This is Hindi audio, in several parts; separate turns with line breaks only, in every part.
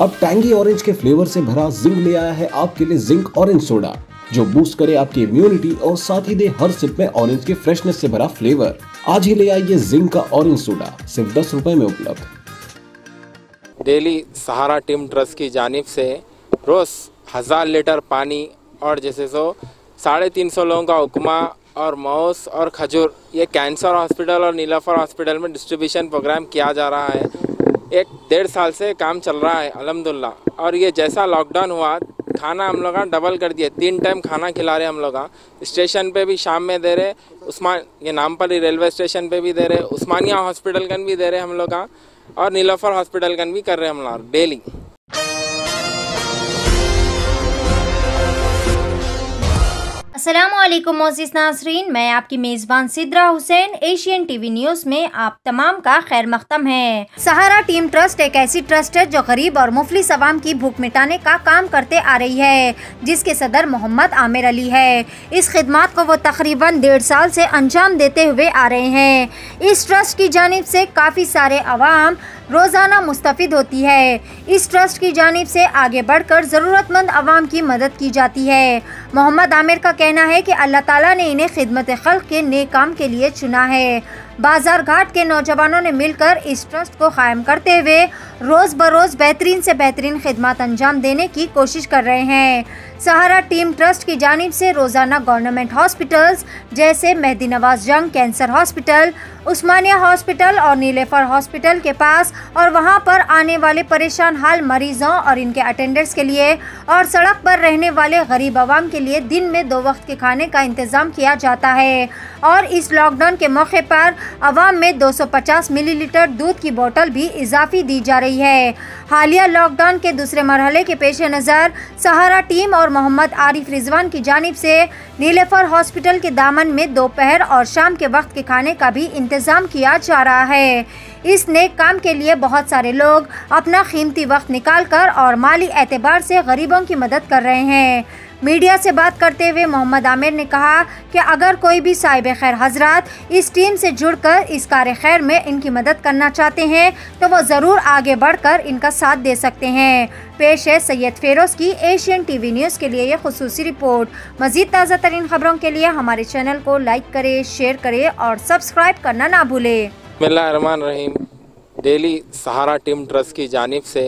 अब टैंगी ऑरेंज के फ्लेवर से भरा जिंक ले आया है आपके लिए जिंक ऑरेंज सोडा जो बूस्ट करे आपकी इम्यूनिटी और साथ ही दे हर सिप में ऑरेंज के फ्रेशनेस से भरा फ्लेवर आज ही ले आइए जिंक का ऑरेंज सोडा सिर्फ़ दस रुपए में उपलब्ध।
डेली सहारा टीम ट्रस्ट की जानिब से रोज़ हज़ार लीटर पानी और जैसे सो साढ़े तीन सौ लोगों का उपमा और मौस और खजूर, ये कैंसर हॉस्पिटल और नीलाफर हॉस्पिटल में डिस्ट्रीब्यूशन प्रोग्राम किया जा रहा है। एक डेढ़ साल से काम चल रहा है, अलहमदिल्ला। और ये जैसा लॉकडाउन हुआ, खाना हम लोग डबल कर दिए तीन टाइम खाना खिला रहे हम लोग स्टेशन पे भी शाम में दे रहे, उस्मान, ये नामपली रेलवे स्टेशन पे भी दे रहे, उस्मानिया हॉस्पिटल कन भी दे रहे हम लोग और नीलोफर हॉस्पिटल कन भी कर रहे हम लोग डेली
असलम मोजिस नासरीन मैं आपकी मेज़बान Sidra Hussain, Asian TV news में आप तमाम का खैर मख्तम है। सहारा टीम ट्रस्ट एक ऐसी ट्रस्ट है जो गरीब और मुफलिस आवाम की भूख मिटाने का काम करते आ रही है, जिसके सदर मोहम्मद आमिर अली है। इस खिदमत को वो तकरीबन डेढ़ साल से अंजाम देते हुए आ रहे हैं। इस ट्रस्ट की जानब से काफ़ी सारे अवाम रोज़ाना मुस्तफ़ होती है। इस ट्रस्ट की जानब से आगे बढ़कर ज़रूरतमंद आवाम की मदद की जाती है। मोहम्मद आमिर का कहना है कि अल्लाह ताला ने इन्हें खिदमत खल के नेक काम के लिए चुना है। बाज़ार घाट के नौजवानों ने मिलकर इस ट्रस्ट को कायम करते हुए रोज़ बरोज़ बेहतरीन से बेहतरीन खदमात अंजाम देने की कोशिश कर रहे हैं। सहारा टीम ट्रस्ट की जानब से रोज़ाना गवर्नमेंट हॉस्पिटल्स, जैसे मेहदी नवाज़ जंग कैंसर हॉस्पिटल, उस्मानिया हॉस्पिटल और नीलेफर हॉस्पिटल के पास और वहाँ पर आने वाले परेशान हाल मरीजों और इनके अटेंडर्स के लिए और सड़क पर रहने वाले गरीब आवाम के लिए दिन में दो वक्त के खाने का इंतज़ाम किया जाता है। और इस लॉकडाउन के मौके पर आवाम में 250 मिलीलीटर दूध की बोतल भी इजाफी दी जा रही है। हालिया लॉकडाउन के दूसरे मरहले के पेश नज़र सहारा टीम और मोहम्मद आरिफ रिजवान की जानब से नीलेफर हॉस्पिटल के दामन में दोपहर और शाम के वक्त के खाने का भी इंतज़ाम किया जा रहा है। इस नेक काम के लिए बहुत सारे लोग अपना कीमती वक्त निकाल कर और माली एतबार से गरीबों की मदद कर रहे हैं। मीडिया से बात करते हुए मोहम्मद आमिर ने कहा कि अगर कोई भी साहिब खैर हजरात इस टीम से जुड़कर इस कार खैर में इनकी मदद करना चाहते हैं तो वो ज़रूर आगे बढ़कर इनका साथ दे सकते हैं। पेश है सैयद फेरोज़ की एशियन टीवी न्यूज़ के लिए ये खसूसी रिपोर्ट। मज़ीद ताज़ा तरीन खबरों के लिए हमारे चैनल को लाइक करें, शेयर करें और सब्सक्राइब करना ना भूलें।
डेली सहारा टीम ट्रस्ट की जानब से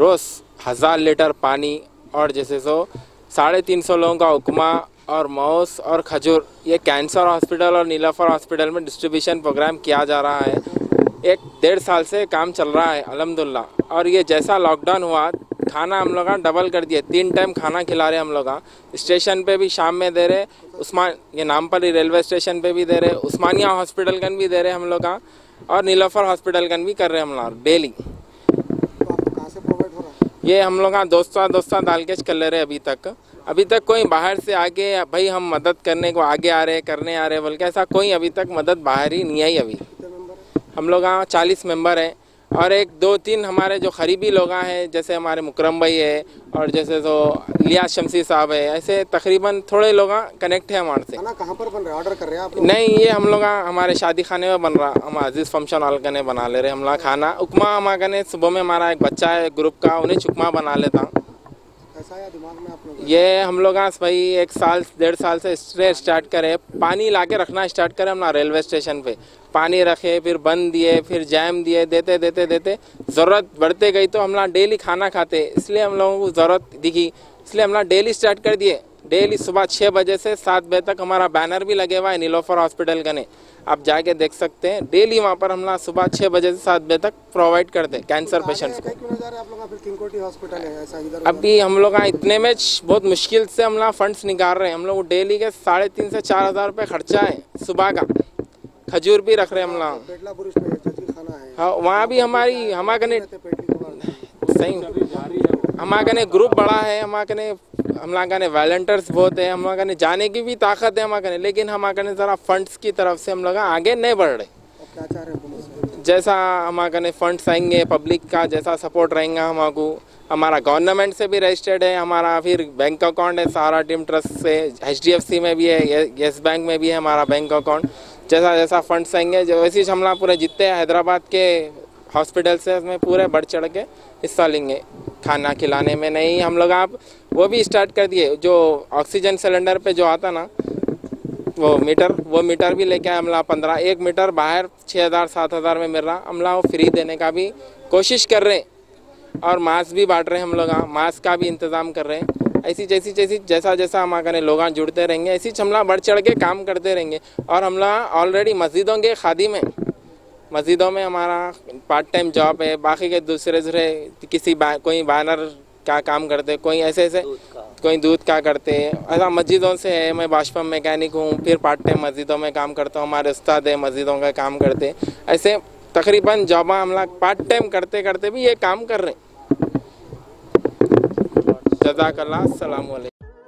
रोज़ हज़ार लीटर पानी और जैसे सो साढ़े तीन सौ लोगों का उपमा और मौस और खजूर, ये कैंसर हॉस्पिटल और नीलाफर हॉस्पिटल में डिस्ट्रीब्यूशन प्रोग्राम किया जा रहा है। एक डेढ़ साल से काम चल रहा है अलहमदिल्ला और ये जैसा लॉकडाउन हुआ, खाना हम लोग डबल कर दिए तीन टाइम खाना खिला रहे हम लोग। स्टेशन पे भी शाम में दे रहे, उस्मान, ये नामपली रेलवे स्टेशन पे भी दे रहे, उस्मानिया हॉस्पिटल कन भी दे रहे हम लोग। और नीलाफर हॉस्पिटल कन भी कर रहे हम लोग डेली ये हम लोग दोस्तों दोस्तों के कर ले रहे अभी तक। अभी तक कोई बाहर से आगे भाई हम मदद करने को आगे आ रहे करने आ रहे हैं, बल्कि ऐसा कोई अभी तक मदद बाहर ही नहीं आई अभी। हम लोग यहाँ चालीस मेंबर हैं। और एक दो तीन हमारे जो करीबी लोग हैं जैसे हमारे मुकरम भाई है और जैसे तो लिया शमसी साहब है ऐसे तकरीबन थोड़े लोग कनेक्ट है हमारे से।
कहाँ पर बन रहे ऑर्डर कर रहे हैं आप
नहीं ये हम लोग हमारे शादी खाने में बन रहा हम अज़ीज़ फ़ंक्शन हॉल कने बना ले रहे हम लोग खाना। उपमा हमारा हमारे सुबह में हमारा एक बच्चा है ग्रुप का उन्हें चुकमा बना लेता हूँ। ये हम लोग भाई एक साल डेढ़ साल से स्टार्ट करे पानी ला के रखना स्टार्ट करे हम ना रेलवे स्टेशन पे। पानी रखे फिर बंद दिए फिर जैम दिए देते देते देते। ज़रूरत बढ़ते गई तो हम लोग डेली खाना खाते। इसलिए हम लोगों को ज़रूरत दिखी। इसलिए हम लोग डेली स्टार्ट कर दिए। डेली सुबह छः बजे से सात बजे तक हमारा बैनर भी लगे हुआ है नीलोफर हॉस्पिटल का ने आप जाके देख सकते हैं। डेली वहाँ पर हम लोग सुबह छः बजे से सात बजे तक प्रोवाइड करते हैं कैंसर पेशेंट्स को अभी हम लोग इतने में बहुत मुश्किल से हम लोग फंड्स निकाल रहे हैं। हम लोग डेली के साढ़े तीन से चार हज़ार रुपये खर्चा है सुबह का। खजूर भी रख रहे हम लोग। हाँ वहाँ भी हमारी हमारे सही। हमारे ग्रुप बड़ा है हमारे हम लोग ने वॉल्टियर्स बहुत है हम लोग ने जाने की भी ताकत है हमारे लेकिन हमारे ने ज़रा फंड्स की तरफ़ से हम लोग आगे नहीं बढ़ रहे। जैसा हमारे फंड्स आएँगे पब्लिक का जैसा सपोर्ट रहेगा हमको हमारा गवर्नमेंट से भी रजिस्टर्ड है हमारा फिर बैंक अकाउंट है सहारा टीम ट्रस्ट से एचडीएफसी में भी है येस बैंक में भी है हमारा बैंक अकाउंट जैसा जैसा फंड्स आएँगे, जो वैसे ही हमला पूरे जितने हैदराबाद के हॉस्पिटल से उसमें पूरे बढ़ चढ़ के हिस्सा लेंगे। खाना खिलाने में नहीं, हम लोग आप वो भी स्टार्ट कर दिए। जो ऑक्सीजन सिलेंडर पे जो आता ना, वो मीटर वो मीटर भी लेके आए हमला पंद्रह, एक मीटर बाहर छः हज़ार, सात हज़ार में मिल रहा हमला वो फ्री देने का भी कोशिश कर रहे हैं। और मास्क भी बांट रहे हैं हम लोग मास्क का भी इंतज़ाम कर रहे हैं। ऐसी जैसी जैसी जैसा जैसा हम आकर लोग जुड़ते रहेंगे ऐसी हमला बढ़ चढ़ के काम करते रहेंगे। और हमला ऑलरेडी मस्जिदों के खादी में मस्जिदों में हमारा पार्ट टाइम जॉब है बाकी के दूसरे दूसरे किसी बा, कोई बैनर क्या काम करते कोई ऐसे ऐसे कोई दूध का करते ऐसा मस्जिदों से है मैं बाष्पम मैकेनिक हूँ फिर पार्ट टाइम मस्जिदों में काम करता हूँ हमारे उस्ताद है मस्जिदों का काम करते ऐसे तकरीबन जॉबा हम लोग पार्ट टाइम करते करते भी ये काम कर रहे हैं। जजाकल्ला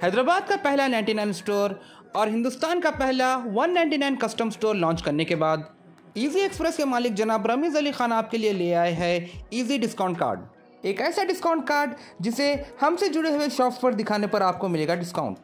हैदराबाद का पहला 99 स्टोर और हिंदुस्तान का पहला 199 कस्टम स्टोर लॉन्च करने के बाद इजी एक्सप्रेस के मालिक जनाब रमीज़ अली खान आपके लिए ले आए हैं इजी डिस्काउंट कार्ड एक ऐसा डिस्काउंट कार्ड जिसे हमसे जुड़े हुए शॉप्स पर दिखाने पर आपको मिलेगा डिस्काउंट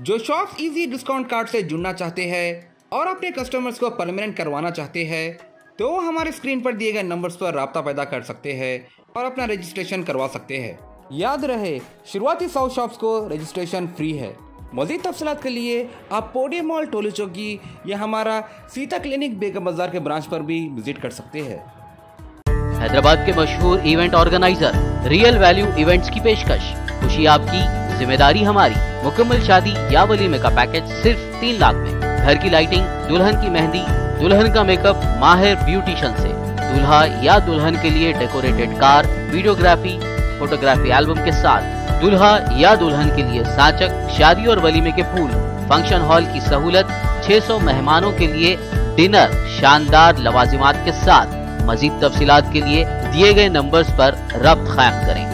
जो शॉप्स इजी डिस्काउंट कार्ड से जुड़ना चाहते हैं और अपने कस्टमर्स को परमानेंट करवाना चाहते हैं तो हमारे स्क्रीन पर दिए गए नंबर्स पर रबता पैदा कर सकते हैं और अपना रजिस्ट्रेशन करवा सकते हैं। याद रहे, शुरुआती सौ शॉप्स को रजिस्ट्रेशन फ्री है। मजीद तफसलत के लिए आप पोडियम मॉल टोली चौकी या हमारा सीता क्लिनिक, बेगम बाज़ार के ब्रांच पर भी विज़िट कर सकते हैं।
हैदराबाद के मशहूर event organiser real value events की पेशकश। खुशी आपकी, ज़िम्मेदारी हमारी। मुकम्मल शादी या वलीमे का पैकेज सिर्फ़ तीन लाख में। घर की लाइटिंग दुल्हन की मेहंदी, दुल्हन का मेकअप माहिर ब्यूटिशियन से। दुल्हा या दुल्हन के लिए decorated car videography photography album के साथ दुल्हा या दुल्हन के लिए साचक, शादी और वलीमे के फूल फ़ंक्शन हॉल की सहूलत 600 मेहमानों के लिए डिनर शानदार लवाजिमात के साथ, मजीद तफसीत के लिए दिए गए नंबर्स पर रब्त कायम करें।